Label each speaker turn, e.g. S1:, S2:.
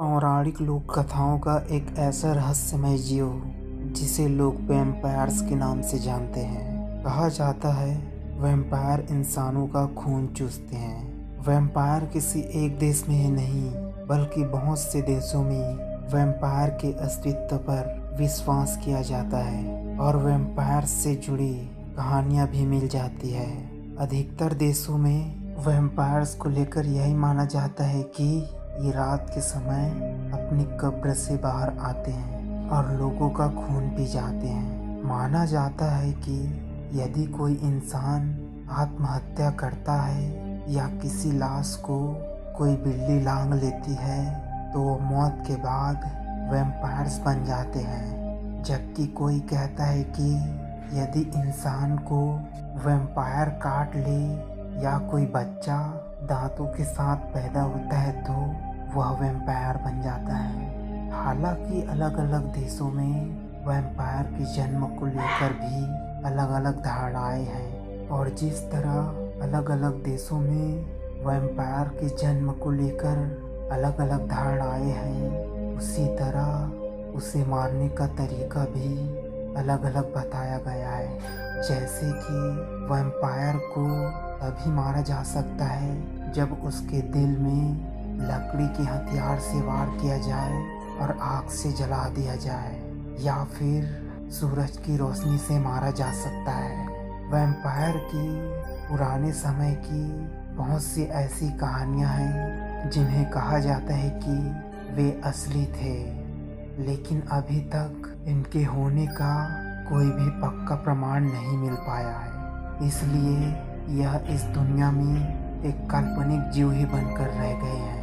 S1: पौराणिक लोक कथाओं का एक ऐसा रहस्यमय जीव, जिसे लोग वैम्पायर्स के नाम से जानते हैं। कहा जाता है वैम्पायर इंसानों का खून चूसते हैं। वैम्पायर किसी एक देश में ही नहीं, बल्कि बहुत से देशों में वैम्पायर के अस्तित्व पर विश्वास किया जाता है, और वैम्पायर से जुड़ी कहानियाँ भी मिल जाती है। अधिकतर देशों में वैम्पायर्स को लेकर यही माना जाता है कि ये रात के समय अपनी कब्र से बाहर आते हैं और लोगों का खून पी जाते हैं। माना जाता है कि यदि कोई इंसान आत्महत्या करता है या किसी लाश को कोई बिल्ली लांग लेती है तो वो मौत के बाद वेम्पायर्स बन जाते हैं। जबकि कोई कहता है कि यदि इंसान को वेम्पायर काट ले या कोई बच्चा दांतों के साथ पैदा होता है तो वह वैम्पायर बन जाता है। हालाँकि अलग अलग देशों में वैम्पायर के जन्म को लेकर भी अलग अलग धारणाएँ हैं और जिस तरह अलग अलग देशों में वैम्पायर के जन्म को लेकर अलग अलग धारणाएँ हैं, उसी तरह उसे मारने का तरीका भी अलग अलग बताया गया है। जैसे कि वैम्पायर को तभी मारा जा सकता है जब उसके दिल में लकड़ी के हथियार से वार किया जाए और आग से जला दिया जाए, या फिर सूरज की रोशनी से मारा जा सकता है। वैम्पायर की पुराने समय की बहुत सी ऐसी कहानियाँ हैं जिन्हें कहा जाता है कि वे असली थे। लेकिन अभी तक इनके होने का कोई भी पक्का प्रमाण नहीं मिल पाया है। इसलिए यह इस दुनिया में एक काल्पनिक जीव ही बनकर रह गए हैं।